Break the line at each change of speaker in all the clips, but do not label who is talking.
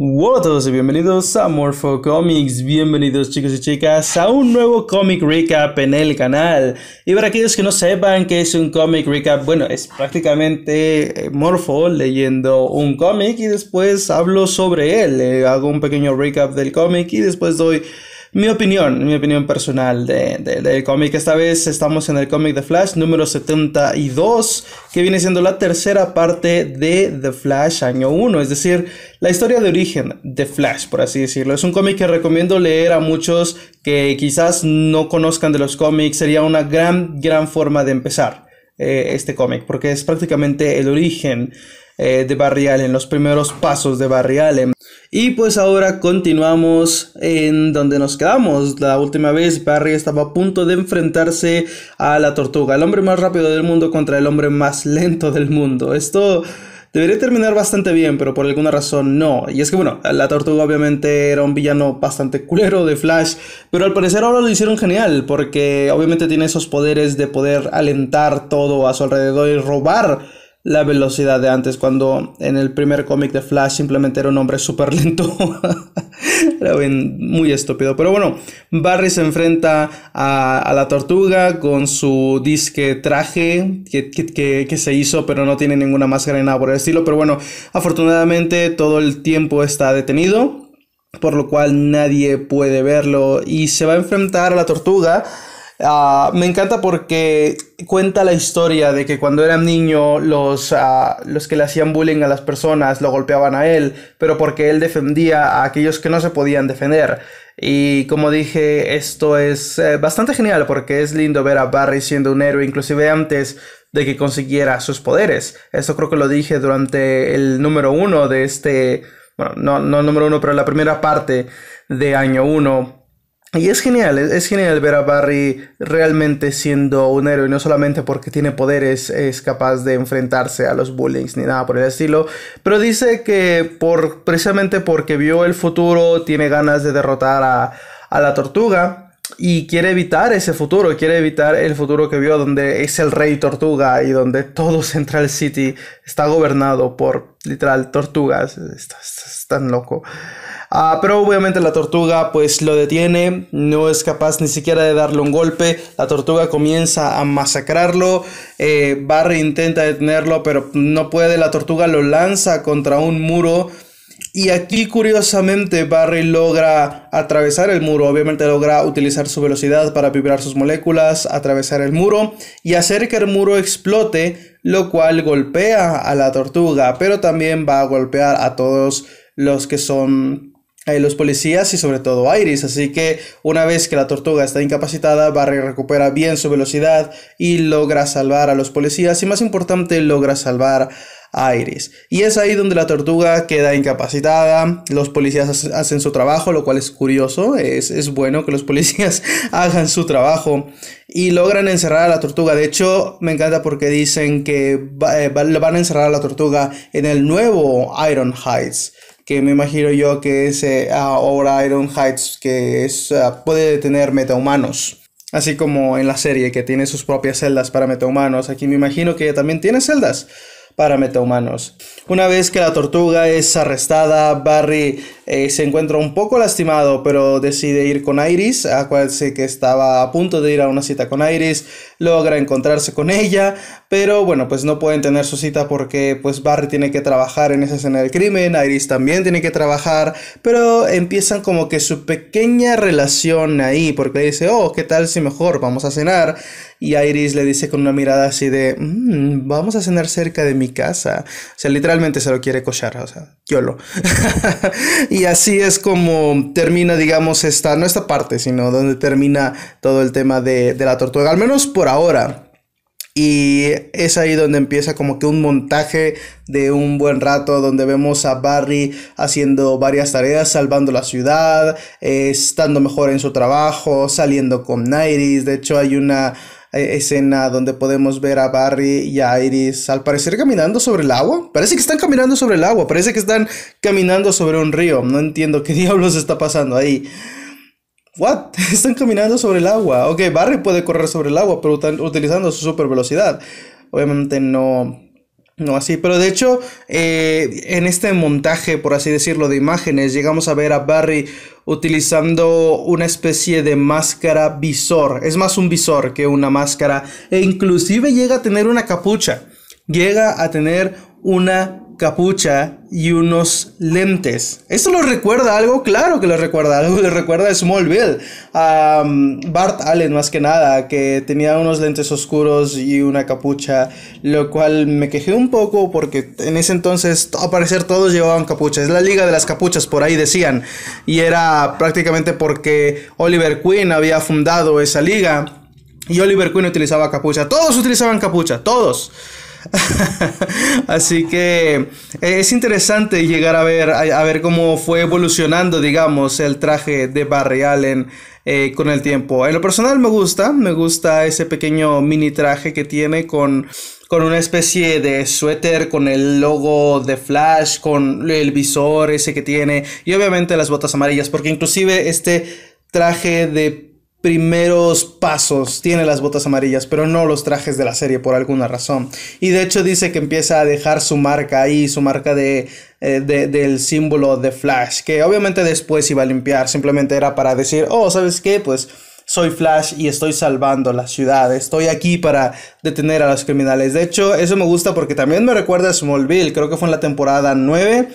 Hola a todos y bienvenidos a Morpho Comics, bienvenidos chicos y chicas a un nuevo comic recap en el canal. Y para aquellos que no sepan qué es un comic recap, bueno, es prácticamente eh, Morpho leyendo un cómic y después hablo sobre él, eh, hago un pequeño recap del cómic y después doy mi opinión, mi opinión personal del de, cómic. Esta vez estamos en el cómic de Flash número 72, que viene siendo la tercera parte de The Flash año 1, es decir, la historia de origen de Flash, por así decirlo. Es un cómic que recomiendo leer a muchos que quizás no conozcan de los cómics, sería una gran, gran forma de empezar eh, este cómic, porque es prácticamente el origen eh, de Barry Allen, los primeros pasos de Barry Allen. Y pues ahora continuamos en donde nos quedamos. La última vez Barry estaba a punto de enfrentarse a la tortuga, el hombre más rápido del mundo contra el hombre más lento del mundo. Esto debería terminar bastante bien, pero por alguna razón no. Y es que bueno, la tortuga obviamente era un villano bastante culero de Flash, pero al parecer ahora lo hicieron genial, porque obviamente tiene esos poderes de poder alentar todo a su alrededor y robar la velocidad de antes, cuando en el primer cómic de Flash simplemente era un hombre súper lento. era muy estúpido. Pero bueno, Barry se enfrenta a, la tortuga con su disque traje que, que, se hizo, pero no tiene ninguna máscara ni nada por el estilo. Pero bueno, afortunadamente todo el tiempo está detenido. Por lo cual nadie puede verlo. Y se va a enfrentar a la tortuga Ah, me encanta porque cuenta la historia de que cuando era niño los, ah, los que le hacían bullying a las personas lo golpeaban a él, pero porque él defendía a aquellos que no se podían defender. Y como dije, esto es eh, bastante genial porque es lindo ver a Barry siendo un héroe, inclusive antes de que consiguiera sus poderes. Esto creo que lo dije durante el número uno de este, bueno, no, no el número uno, pero la primera parte de año uno y es genial, es genial ver a Barry realmente siendo un héroe, no solamente porque tiene poderes, es capaz de enfrentarse a los bullies ni nada por el estilo, pero dice que por, precisamente porque vio el futuro, tiene ganas de derrotar a, a la tortuga y quiere evitar ese futuro, quiere evitar el futuro que vio donde es el rey tortuga y donde todo Central City está gobernado por literal tortugas, es tan loco. Ah, pero obviamente la tortuga pues lo detiene, no es capaz ni siquiera de darle un golpe, la tortuga comienza a masacrarlo, eh, Barry intenta detenerlo pero no puede, la tortuga lo lanza contra un muro. Y aquí curiosamente Barry logra atravesar el muro, obviamente logra utilizar su velocidad para vibrar sus moléculas, atravesar el muro y hacer que el muro explote, lo cual golpea a la tortuga, pero también va a golpear a todos los que son los policías y sobre todo Iris. Así que una vez que la tortuga está incapacitada, Barry recupera bien su velocidad y logra salvar a los policías y más importante logra salvar a Iris. Y es ahí donde la tortuga queda incapacitada, los policías hacen su trabajo, lo cual es curioso, es, es bueno que los policías hagan su trabajo y logran encerrar a la tortuga. De hecho, me encanta porque dicen que eh, van a encerrar a la tortuga en el nuevo Iron Heights que me imagino yo que es eh, ahora Iron Heights, que es, eh, puede tener metahumanos. Así como en la serie que tiene sus propias celdas para metahumanos, aquí me imagino que también tiene celdas para metahumanos. Una vez que la tortuga es arrestada, Barry eh, se encuentra un poco lastimado, pero decide ir con Iris. Acuérdense que estaba a punto de ir a una cita con Iris, logra encontrarse con ella, pero bueno, pues no pueden tener su cita porque pues Barry tiene que trabajar en esa escena del crimen, Iris también tiene que trabajar, pero empiezan como que su pequeña relación ahí, porque dice, oh, ¿qué tal si mejor vamos a cenar? Y Iris le dice con una mirada así de, mm, vamos a cenar cerca de mi casa. O sea, literalmente se lo quiere cochar, o sea, YOLO. y así es como termina, digamos, esta, no esta parte, sino donde termina todo el tema de, de la tortuga, al menos por ahora. Y es ahí donde empieza como que un montaje de un buen rato donde vemos a Barry haciendo varias tareas, salvando la ciudad, eh, estando mejor en su trabajo, saliendo con Iris. De hecho hay una escena donde podemos ver a Barry y a Iris al parecer caminando sobre el agua. Parece que están caminando sobre el agua, parece que están caminando sobre un río. No entiendo qué diablos está pasando ahí. What? Están caminando sobre el agua. Ok, Barry puede correr sobre el agua, pero utilizando su super velocidad. Obviamente no, No así, pero de hecho, eh, en este montaje, por así decirlo, de imágenes, llegamos a ver a Barry utilizando una especie de máscara visor. Es más un visor que una máscara. E inclusive llega a tener una capucha. Llega a tener una capucha y unos lentes. ¿Esto lo recuerda algo? Claro que lo recuerda algo. Le recuerda a Smallville. A um, Bart Allen más que nada, que tenía unos lentes oscuros y una capucha. Lo cual me quejé un poco porque en ese entonces, al parecer, todos llevaban capucha. Es la liga de las capuchas, por ahí decían. Y era prácticamente porque Oliver Queen había fundado esa liga. Y Oliver Queen utilizaba capucha. Todos utilizaban capucha, todos. Así que eh, es interesante llegar a ver, a, ver cómo fue evolucionando, digamos, el traje de Barry Allen eh, con el tiempo. En lo personal me gusta, me gusta ese pequeño mini traje que tiene con, con una especie de suéter, con el logo de Flash, con el visor ese que tiene y obviamente las botas amarillas, porque inclusive este traje de primeros pasos tiene las botas amarillas, pero no los trajes de la serie por alguna razón. Y de hecho dice que empieza a dejar su marca ahí, su marca de, eh, del símbolo de Flash, que obviamente después iba a limpiar, simplemente era para decir, oh, ¿sabes qué? Pues soy Flash y estoy salvando la ciudad, estoy aquí para detener a los criminales. De hecho, eso me gusta porque también me recuerda a Smallville, creo que fue en la temporada 9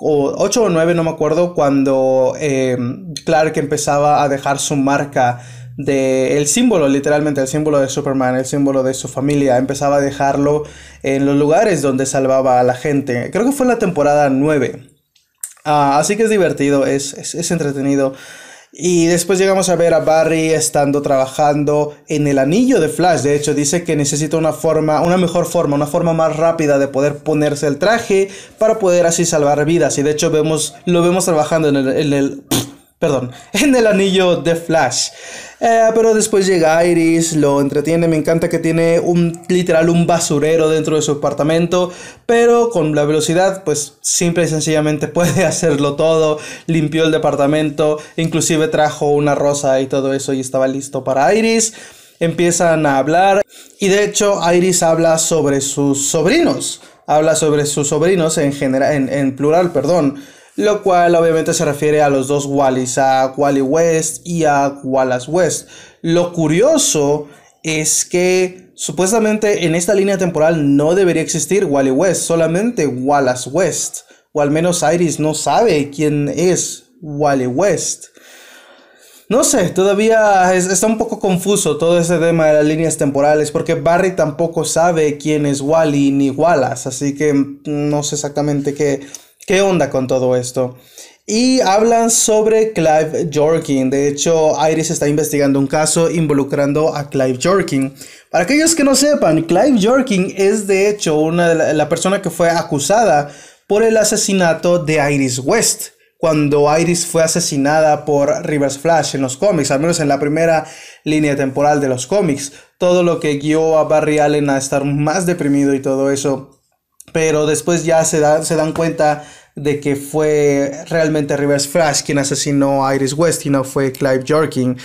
o 8 o 9, no me acuerdo, cuando eh, Clark empezaba a dejar su marca de el símbolo, literalmente el símbolo de Superman, el símbolo de su familia, empezaba a dejarlo en los lugares donde salvaba a la gente. Creo que fue en la temporada 9. Ah, así que es divertido, es, es, es entretenido. Y después llegamos a ver a Barry estando trabajando en el anillo de Flash. De hecho, dice que necesita una forma, una mejor forma, una forma más rápida de poder ponerse el traje para poder así salvar vidas. Y de hecho vemos, lo vemos trabajando en el, en el perdón, en el anillo de Flash. Eh, pero después llega Iris, lo entretiene, me encanta que tiene un literal un basurero dentro de su apartamento, pero con la velocidad pues simple y sencillamente puede hacerlo todo, limpió el departamento, inclusive trajo una rosa y todo eso y estaba listo para Iris. Empiezan a hablar y de hecho Iris habla sobre sus sobrinos, habla sobre sus sobrinos en general, en, en plural, perdón lo cual obviamente se refiere a los dos Wallys, a Wally West y a Wallace West. Lo curioso es que supuestamente en esta línea temporal no debería existir Wally West, solamente Wallace West, o al menos Iris no sabe quién es Wally West. No sé, todavía está un poco confuso todo ese tema de las líneas temporales porque Barry tampoco sabe quién es Wally ni Wallace, así que no sé exactamente qué, ¿Qué onda con todo esto? Y hablan sobre Clive Jorkin. De hecho, Iris está investigando un caso involucrando a Clive Jorkin. Para aquellos que no sepan, Clive Jorkin es de hecho una la persona que fue acusada por el asesinato de Iris West. Cuando Iris fue asesinada por Rivers Flash en los cómics, al menos en la primera línea temporal de los cómics. Todo lo que guió a Barry Allen a estar más deprimido y todo eso. Pero después ya se, se dan cuenta de que fue realmente Reverse Flash quien asesinó a Iris West y no fue Clive Jorkin.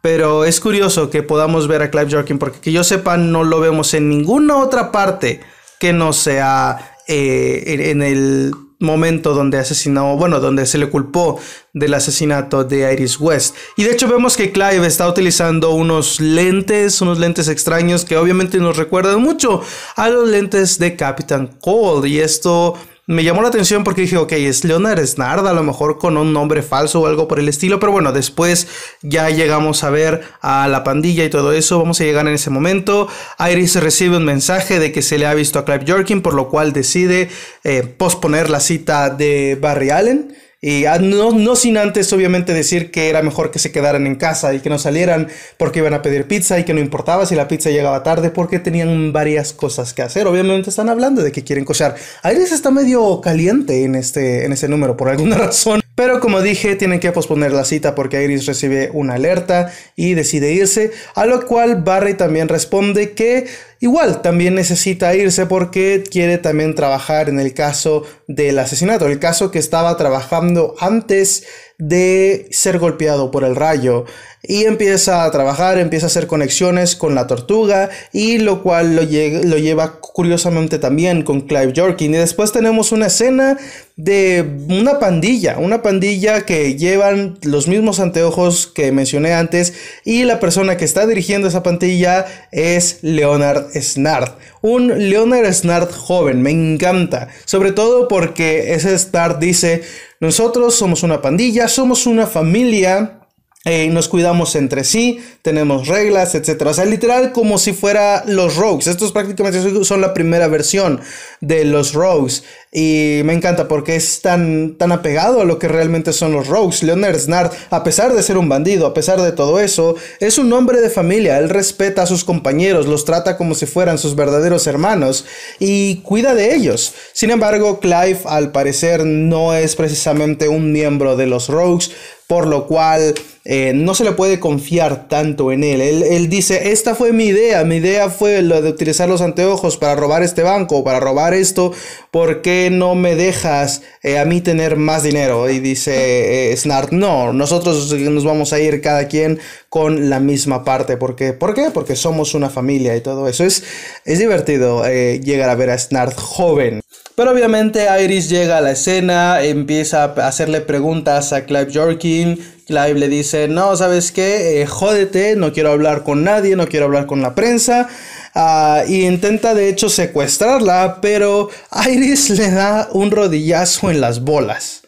Pero es curioso que podamos ver a Clive Jorkin porque que yo sepa no lo vemos en ninguna otra parte que no sea eh, en, el momento donde asesinó, bueno, donde se le culpó del asesinato de Iris West. Y de hecho vemos que Clive está utilizando unos lentes, unos lentes extraños que obviamente nos recuerdan mucho a los lentes de Captain Cold. Y esto me llamó la atención porque dije, ok, es Leonard Snard, a lo mejor con un nombre falso o algo por el estilo, pero bueno, después ya llegamos a ver a la pandilla y todo eso, vamos a llegar en ese momento. Iris recibe un mensaje de que se le ha visto a Clive Jorkin, por lo cual decide eh, posponer la cita de Barry Allen. Y ah, no, no, sin antes, obviamente, decir que era mejor que se quedaran en casa y que no salieran porque iban a pedir pizza y que no importaba si la pizza llegaba tarde porque tenían varias cosas que hacer. Obviamente están hablando de que quieren cochar. Iris está medio caliente en, este, en ese número por alguna razón. Pero como dije, tienen que posponer la cita porque Iris recibe una alerta y decide irse, a lo cual Barry también responde que igual también necesita irse porque quiere también trabajar en el caso del asesinato, el caso que estaba trabajando antes de ser golpeado por el rayo. Y empieza a trabajar, empieza a hacer conexiones con la tortuga y lo cual lo, lo lleva curiosamente también con Clive Jorkin y después tenemos una escena de una pandilla, una pandilla que llevan los mismos anteojos que mencioné antes y la persona que está dirigiendo esa pandilla es Leonard Snart, un Leonard Snart joven, me encanta, sobre todo porque ese Snart dice, nosotros somos una pandilla, somos una familia, eh, nos cuidamos entre sí, tenemos reglas, etc. O sea, literal como si fuera los Rogues. Estos prácticamente son la primera versión de los Rogues. Y me encanta porque es tan, tan apegado a lo que realmente son los Rogues. Leonard Snart, a pesar de ser un bandido, a pesar de todo eso, es un hombre de familia. Él respeta a sus compañeros, los trata como si fueran sus verdaderos hermanos y cuida de ellos. Sin embargo, Clive al parecer no es precisamente un miembro de los Rogues por lo cual eh, no se le puede confiar tanto en él. él. dice, esta fue mi idea, mi idea fue lo de utilizar los anteojos para robar este banco, para robar esto, ¿por qué no me dejas eh, a mí tener más dinero? Y dice eh, Snart, no, nosotros nos vamos a ir cada quien con la misma parte, porque, ¿por qué? Porque somos una familia y todo eso. Es, es divertido llegar a ver a Snart joven. Pero obviamente Iris llega a la escena, empieza a hacerle preguntas a Clive Jorkin. Clive le dice, no, ¿sabes qué? Eh, jódete, no quiero hablar con nadie, no quiero hablar con la prensa. Uh, y intenta de hecho secuestrarla, pero Iris le da un rodillazo en las bolas.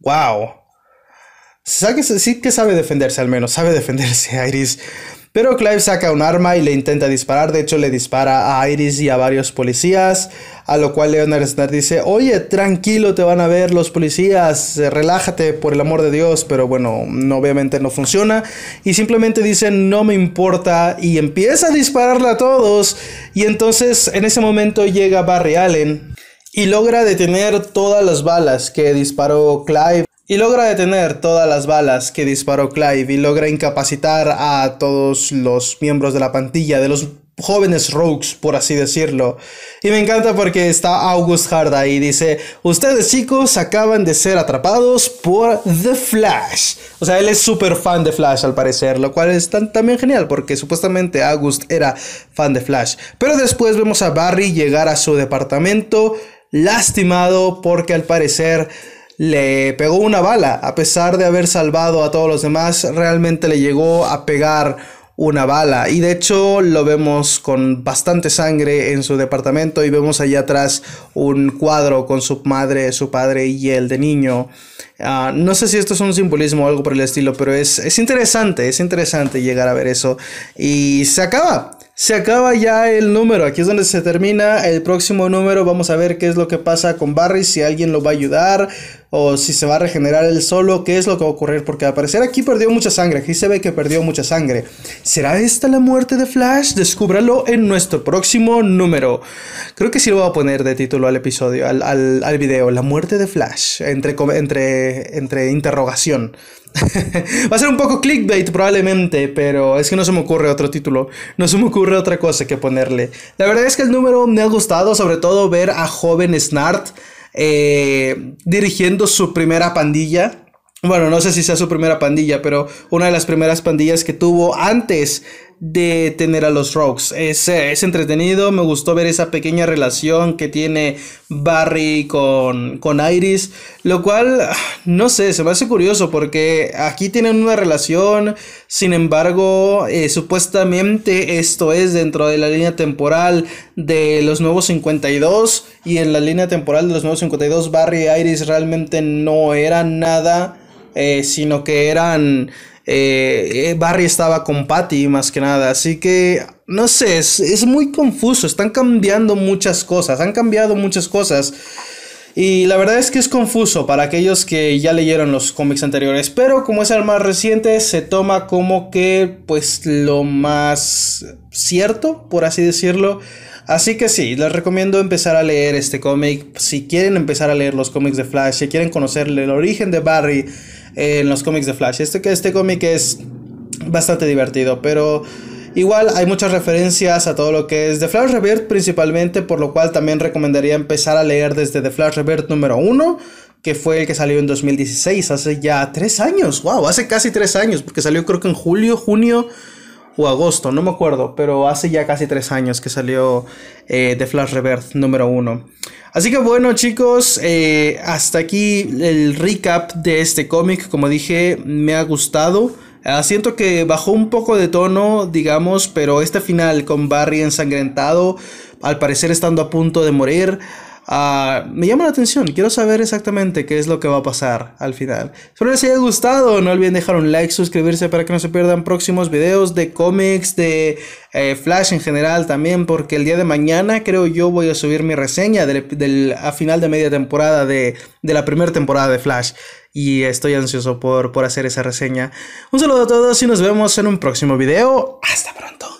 ¡Wow! Sí que sabe defenderse al menos, sabe defenderse Iris. Pero Clive saca un arma y le intenta disparar. De hecho, le dispara a Iris y a varios policías. A lo cual Leonard Snart dice: Oye, tranquilo, te van a ver los policías. Relájate, por el amor de Dios. Pero bueno, obviamente no funciona. Y simplemente dice: No me importa. Y empieza a dispararle a todos. Y entonces, en ese momento, llega Barry Allen. Y logra detener todas las balas que disparó Clive y logra detener todas las balas que disparó Clive y logra incapacitar a todos los miembros de la pantilla, de los jóvenes rogues, por así decirlo. Y me encanta porque está August Hard ahí y dice, ustedes chicos acaban de ser atrapados por The Flash. O sea, él es súper fan de Flash al parecer, lo cual es también genial porque supuestamente August era fan de Flash. Pero después vemos a Barry llegar a su departamento lastimado porque al parecer le pegó una bala. A pesar de haber salvado a todos los demás, realmente le llegó a pegar una bala. Y de hecho lo vemos con bastante sangre en su departamento y vemos allá atrás un cuadro con su madre, su padre y él de niño. Ah, no sé si esto es un simbolismo o algo por el estilo, pero es, es interesante, es interesante llegar a ver eso. Y se acaba. Se acaba ya el número, aquí es donde se termina el próximo número, vamos a ver qué es lo que pasa con Barry, si alguien lo va a ayudar o si se va a regenerar él solo, qué es lo que va a ocurrir, porque al parecer aquí perdió mucha sangre, aquí se ve que perdió mucha sangre. ¿Será esta la muerte de Flash? Descúbralo en nuestro próximo número. Creo que sí lo voy a poner de título al episodio, al, al, al video, la muerte de Flash, entre, entre, entre interrogación. Va a ser un poco clickbait probablemente, pero es que no se me ocurre otro título, no se me ocurre otra cosa que ponerle. La verdad es que el número me ha gustado, sobre todo ver a joven Snart eh, dirigiendo su primera pandilla. Bueno, no sé si sea su primera pandilla, pero una de las primeras pandillas que tuvo antes de tener a los Rogues. Es, es, entretenido, me gustó ver esa pequeña relación que tiene Barry con, con Iris, lo cual, no sé, se me hace curioso porque aquí tienen una relación, sin embargo, eh, supuestamente esto es dentro de la línea temporal de los nuevos 52 y en la línea temporal de los nuevos 52 Barry y Iris realmente no eran nada, eh, sino que eran eh, Barry estaba con Patty más que nada, así que no sé, es, muy confuso, están cambiando muchas cosas, han cambiado muchas cosas. Y la verdad es que es confuso para aquellos que ya leyeron los cómics anteriores. Pero como es el más reciente, se toma como que pues lo más cierto, por así decirlo. Así que sí, les recomiendo empezar a leer este cómic. Si quieren empezar a leer los cómics de Flash, si quieren conocer el origen de Barry, en los cómics de Flash. Este, este cómic es bastante divertido, pero igual hay muchas referencias a todo lo que es The Flash Rebirth principalmente, por lo cual también recomendaría empezar a leer desde The Flash Rebirth número 1 que fue el que salió en 2016, hace ya tres años, wow, hace casi tres años, porque salió creo que en julio, junio o agosto, no me acuerdo, pero hace ya casi tres años que salió eh, The Flash Rebirth número uno. Así que bueno chicos, eh, hasta aquí el recap de este cómic, como dije, me ha gustado. Ah, siento que bajó un poco de tono, digamos, pero este final con Barry ensangrentado, al parecer estando a punto de morir, Ah, me llama la atención, quiero saber exactamente qué es lo que va a pasar al final. Espero les haya gustado, no olviden dejar un like, suscribirse para que no se pierdan próximos videos de cómics, de eh, Flash en general también, porque el día de mañana creo yo voy a subir mi reseña del, a final de media temporada de, de la primera temporada de Flash. Y estoy ansioso por, por hacer esa reseña. Un saludo a todos y nos vemos en un próximo video. Hasta pronto.